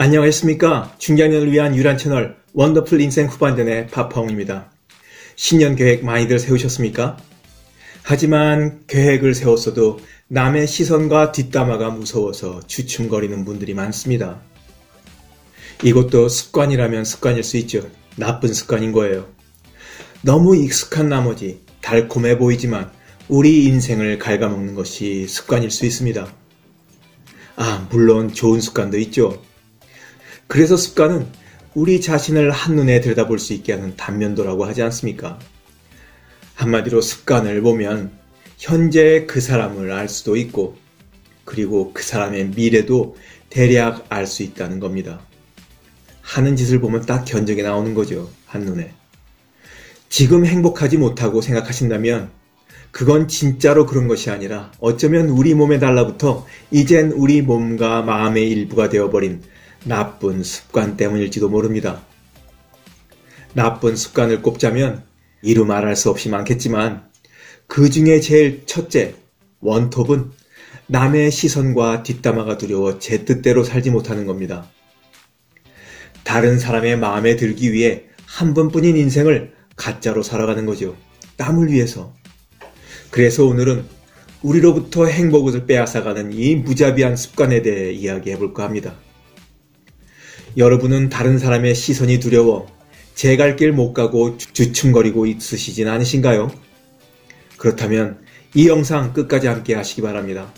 안녕하십니까. 중장년을 위한 유란 채널 원더풀 인생 후반전의 파펑입니다. 신년 계획 많이들 세우셨습니까? 하지만 계획을 세웠어도 남의 시선과 뒷담화가 무서워서 주춤거리는 분들이 많습니다. 이것도 습관이라면 습관일 수 있죠. 나쁜 습관인 거예요. 너무 익숙한 나머지 달콤해 보이지만 우리 인생을 갉아먹는 것이 습관일 수 있습니다. 아, 물론 좋은 습관도 있죠. 그래서 습관은 우리 자신을 한눈에 들여다볼 수 있게 하는 단면도라고 하지 않습니까? 한마디로 습관을 보면 현재의 그 사람을 알 수도 있고 그리고 그 사람의 미래도 대략 알 수 있다는 겁니다. 하는 짓을 보면 딱 견적이 나오는 거죠. 한눈에. 지금 행복하지 못하고 생각하신다면 그건 진짜로 그런 것이 아니라 어쩌면 우리 몸에 달라붙어 이젠 우리 몸과 마음의 일부가 되어버린 나쁜 습관 때문일지도 모릅니다. 나쁜 습관을 꼽자면 이루 말할 수 없이 많겠지만 그 중에 제일 첫째, 원톱은 남의 시선과 뒷담화가 두려워 제 뜻대로 살지 못하는 겁니다. 다른 사람의 마음에 들기 위해 한 번뿐인 인생을 가짜로 살아가는 거죠. 남을 위해서. 그래서 오늘은 우리로부터 행복을 빼앗아가는 이 무자비한 습관에 대해 이야기해 볼까 합니다. 여러분은 다른 사람의 시선이 두려워 제 갈 길 못 가고 주춤거리고 있으시진 않으신가요? 그렇다면 이 영상 끝까지 함께 하시기 바랍니다.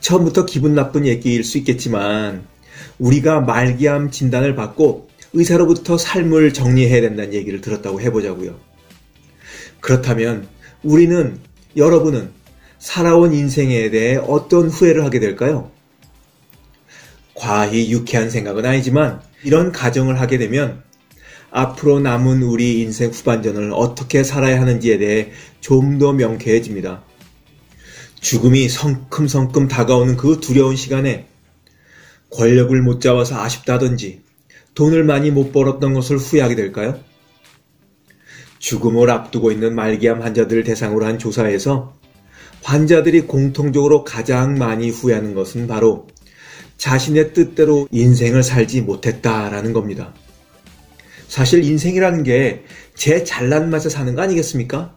처음부터 기분 나쁜 얘기일 수 있겠지만 우리가 말기암 진단을 받고 의사로부터 삶을 정리해야 된다는 얘기를 들었다고 해보자고요. 그렇다면 우리는 여러분은 살아온 인생에 대해 어떤 후회를 하게 될까요? 과히 유쾌한 생각은 아니지만 이런 가정을 하게 되면 앞으로 남은 우리 인생 후반전을 어떻게 살아야 하는지에 대해 좀 더 명쾌해집니다. 죽음이 성큼성큼 다가오는 그 두려운 시간에 권력을 못 잡아서 아쉽다든지 돈을 많이 못 벌었던 것을 후회하게 될까요? 죽음을 앞두고 있는 말기암 환자들을 대상으로 한 조사에서 환자들이 공통적으로 가장 많이 후회하는 것은 바로 자신의 뜻대로 인생을 살지 못했다라는 겁니다. 사실 인생이라는 게 제 잘난 맛에 사는 거 아니겠습니까?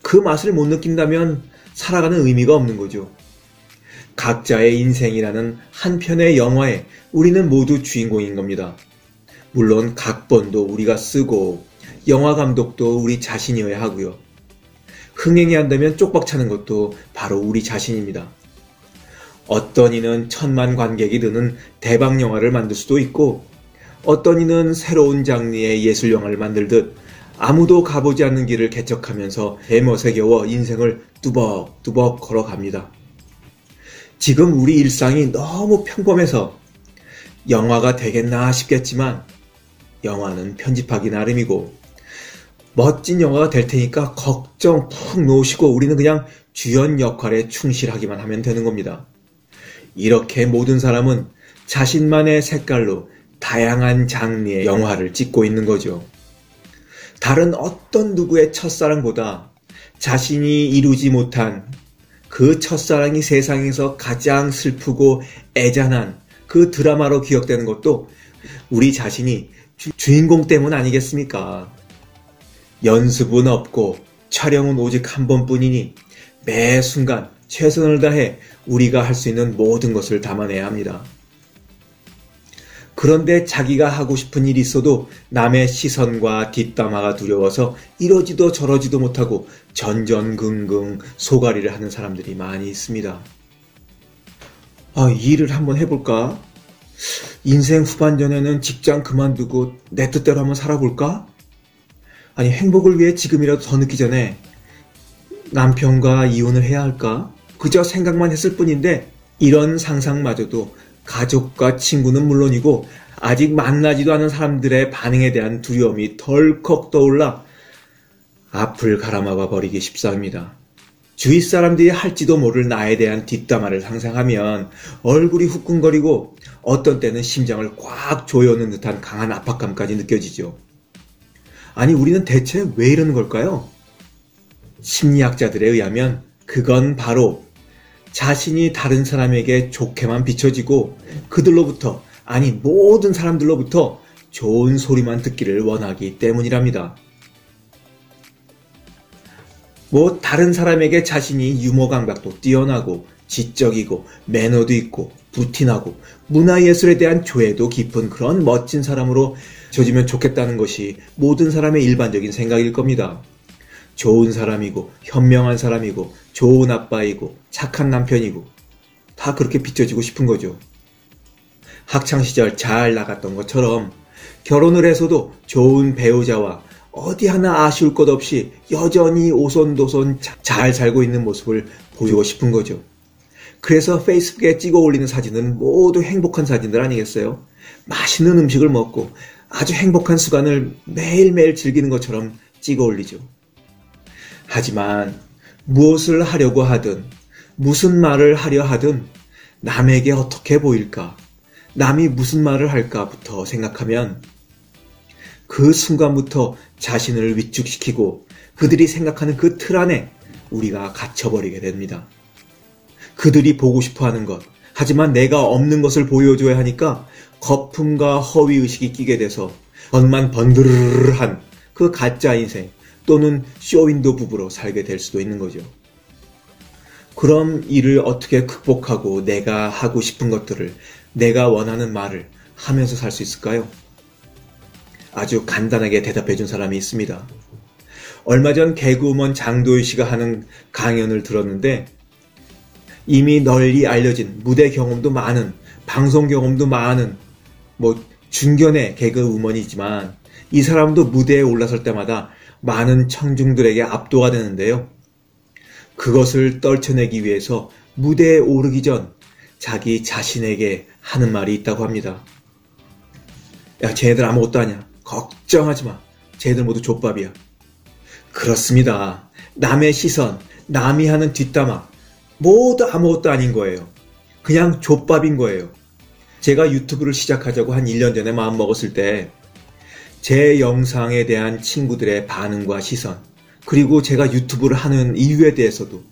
그 맛을 못 느낀다면 살아가는 의미가 없는 거죠. 각자의 인생이라는 한 편의 영화에 우리는 모두 주인공인 겁니다. 물론 각본도 우리가 쓰고 영화 감독도 우리 자신이어야 하고요. 흥행이 한다면 쪽박 차는 것도 바로 우리 자신입니다. 어떤 이는 천만 관객이 드는 대박 영화를 만들 수도 있고 어떤 이는 새로운 장르의 예술 영화를 만들듯 아무도 가보지 않는 길을 개척하면서 대멋에 겨워 인생을 뚜벅뚜벅 걸어갑니다. 지금 우리 일상이 너무 평범해서 영화가 되겠나 싶겠지만 영화는 편집하기 나름이고 멋진 영화가 될 테니까 걱정 푹 놓으시고 우리는 그냥 주연 역할에 충실하기만 하면 되는 겁니다. 이렇게 모든 사람은 자신만의 색깔로 다양한 장르의 영화를 찍고 있는 거죠. 다른 어떤 누구의 첫사랑보다 자신이 이루지 못한 그 첫사랑이 세상에서 가장 슬프고 애잔한 그 드라마로 기억되는 것도 우리 자신이 주, 인공 때문 아니겠습니까? 연습은 없고 촬영은 오직 한 번뿐이니 매 순간 최선을 다해 우리가 할 수 있는 모든 것을 담아내야 합니다. 그런데 자기가 하고 싶은 일이 있어도 남의 시선과 뒷담화가 두려워서 이러지도 저러지도 못하고 전전긍긍 소가리를 하는 사람들이 많이 있습니다. 아, 이 일을 한번 해볼까? 인생 후반전에는 직장 그만두고 내 뜻대로 한번 살아볼까? 아니, 행복을 위해 지금이라도 더 늦기 전에 남편과 이혼을 해야 할까? 그저 생각만 했을 뿐인데 이런 상상마저도 가족과 친구는 물론이고 아직 만나지도 않은 사람들의 반응에 대한 두려움이 덜컥 떠올라 앞을 가라막아 버리기 십사합니다. 주위 사람들이 할지도 모를 나에 대한 뒷담화를 상상하면 얼굴이 후끈거리고 어떤 때는 심장을 꽉 조여오는 듯한 강한 압박감까지 느껴지죠. 아니, 우리는 대체 왜 이러는 걸까요? 심리학자들에 의하면 그건 바로 자신이 다른 사람에게 좋게만 비춰지고 그들로부터 아니 모든 사람들로부터 좋은 소리만 듣기를 원하기 때문이랍니다. 뭐 다른 사람에게 자신이 유머 감각도 뛰어나고 지적이고 매너도 있고 부틴하고 문화예술에 대한 조예도 깊은 그런 멋진 사람으로 져지면 좋겠다는 것이 모든 사람의 일반적인 생각일 겁니다. 좋은 사람이고 현명한 사람이고 좋은 아빠이고 착한 남편이고 다 그렇게 비춰지고 싶은 거죠. 학창시절 잘 나갔던 것처럼 결혼을 해서도 좋은 배우자와 어디 하나 아쉬울 것 없이 여전히 오손도손 잘 살고 있는 모습을 보이고 싶은 거죠. 그래서 페이스북에 찍어 올리는 사진은 모두 행복한 사진들 아니겠어요? 맛있는 음식을 먹고 아주 행복한 순간을 매일매일 즐기는 것처럼 찍어 올리죠. 하지만 무엇을 하려고 하든 무슨 말을 하려 하든 남에게 어떻게 보일까 남이 무슨 말을 할까부터 생각하면 그 순간부터 자신을 위축시키고 그들이 생각하는 그 틀 안에 우리가 갇혀버리게 됩니다. 그들이 보고 싶어 하는 것, 하지만 내가 없는 것을 보여줘야 하니까 거품과 허위의식이 끼게 돼서 겉만 번드르르한 그 가짜 인생 또는 쇼윈도 부부로 살게 될 수도 있는 거죠. 그럼 이를 어떻게 극복하고 내가 하고 싶은 것들을 내가 원하는 말을 하면서 살 수 있을까요? 아주 간단하게 대답해 준 사람이 있습니다. 얼마 전 개그우먼 장도희 씨가 하는 강연을 들었는데 이미 널리 알려진 무대 경험도 많은 방송 경험도 많은 뭐 중견의 개그우먼이지만 이 사람도 무대에 올라설 때마다 많은 청중들에게 압도가 되는데요. 그것을 떨쳐내기 위해서 무대에 오르기 전 자기 자신에게 하는 말이 있다고 합니다. 야, 쟤네들 아무것도 아니야. 걱정하지 마. 쟤들 모두 족밥이야. 그렇습니다. 남의 시선, 남이 하는 뒷담화, 모두 아무것도 아닌 거예요. 그냥 족밥인 거예요. 제가 유튜브를 시작하자고 한 1년 전에 마음 먹었을 때, 제 영상에 대한 친구들의 반응과 시선, 그리고 제가 유튜브를 하는 이유에 대해서도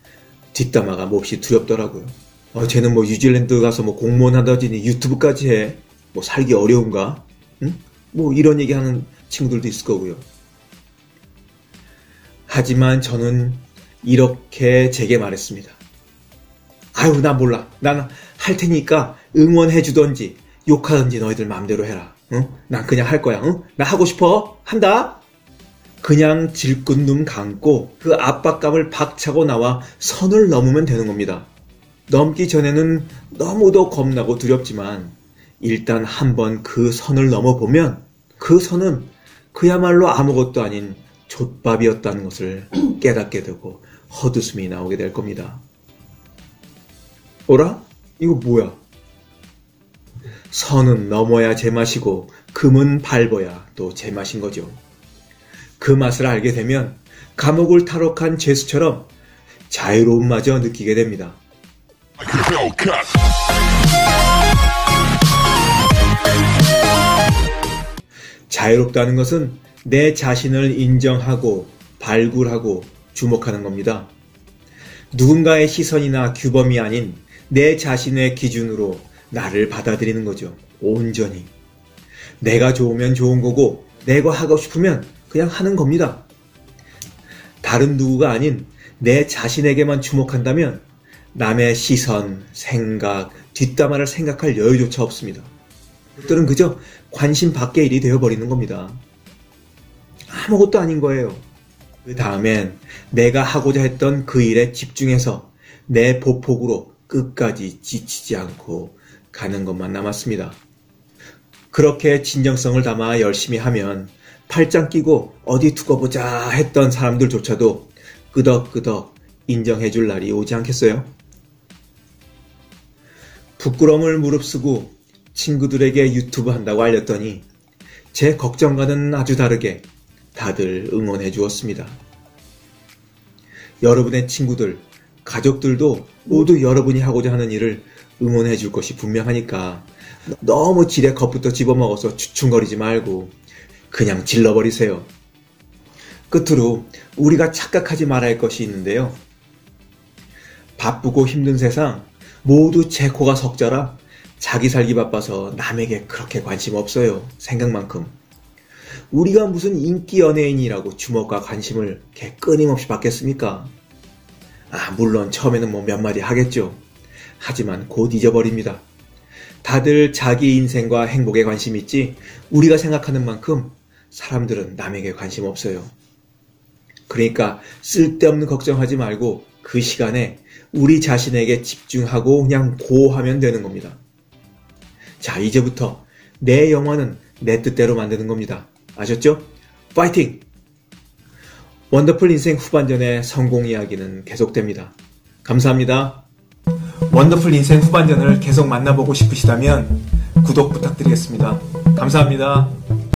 뒷담화가 몹시 두렵더라고요. 어, 쟤는 뭐 뉴질랜드 가서 뭐 공무원 하다더니 유튜브까지 해. 뭐 살기 어려운가? 응? 뭐 이런 얘기 하는 친구들도 있을 거고요. 하지만 저는 이렇게 제게 말했습니다. 아유, 나 몰라. 나는 할 테니까 응원해 주던지 욕하던지 너희들 마음대로 해라. 응? 난 그냥 할 거야. 응? 나 하고 싶어. 한다. 그냥 질끈 눈 감고 그 압박감을 박차고 나와 선을 넘으면 되는 겁니다. 넘기 전에는 너무도 겁나고 두렵지만 일단 한번 그 선을 넘어보면 그 선은 그야말로 아무것도 아닌 족밥이었다는 것을 깨닫게 되고 헛웃음이 나오게 될 겁니다. 어라? 이거 뭐야? 선은 넘어야 제맛이고 금은 밟아야 또 제맛인 거죠. 그 맛을 알게 되면 감옥을 탈옥한 죄수처럼 자유로움마저 느끼게 됩니다. 자유롭다는 것은 내 자신을 인정하고 발굴하고 주목하는 겁니다. 누군가의 시선이나 규범이 아닌 내 자신의 기준으로 나를 받아들이는 거죠. 온전히. 내가 좋으면 좋은 거고, 내가 하고 싶으면 그냥 하는 겁니다. 다른 누구가 아닌 내 자신에게만 주목한다면 남의 시선, 생각, 뒷담화를 생각할 여유조차 없습니다. 그들은 그저 관심 밖의 일이 되어버리는 겁니다. 아무것도 아닌 거예요. 그 다음엔 내가 하고자 했던 그 일에 집중해서 내 보폭으로 끝까지 지치지 않고 가는 것만 남았습니다. 그렇게 진정성을 담아 열심히 하면 팔짱 끼고 어디 두고 보자 했던 사람들조차도 끄덕끄덕 인정해 줄 날이 오지 않겠어요? 부끄러움을 무릅쓰고 친구들에게 유튜브 한다고 알렸더니 제 걱정과는 아주 다르게 다들 응원해 주었습니다. 여러분의 친구들, 가족들도 모두 여러분이 하고자 하는 일을 응원해 줄 것이 분명하니까 너무 지레 겉부터 집어먹어서 주춤거리지 말고 그냥 질러버리세요. 끝으로 우리가 착각하지 말아야 할 것이 있는데요. 바쁘고 힘든 세상 모두 제 코가 석자라 자기 살기 바빠서 남에게 그렇게 관심 없어요. 생각만큼. 우리가 무슨 인기 연예인이라고 주목과 관심을 끊임없이 받겠습니까? 아, 물론 처음에는 뭐 몇 마디 하겠죠. 하지만 곧 잊어버립니다. 다들 자기 인생과 행복에 관심 있지 우리가 생각하는 만큼 사람들은 남에게 관심 없어요. 그러니까 쓸데없는 걱정하지 말고 그 시간에 우리 자신에게 집중하고 그냥 고하면 되는 겁니다. 자, 이제부터 내 영화는 내 뜻대로 만드는 겁니다. 아셨죠? 파이팅! 원더풀 인생 후반전의 성공 이야기는 계속됩니다. 감사합니다. 원더풀 인생 후반전을 계속 만나보고 싶으시다면 구독 부탁드리겠습니다. 감사합니다.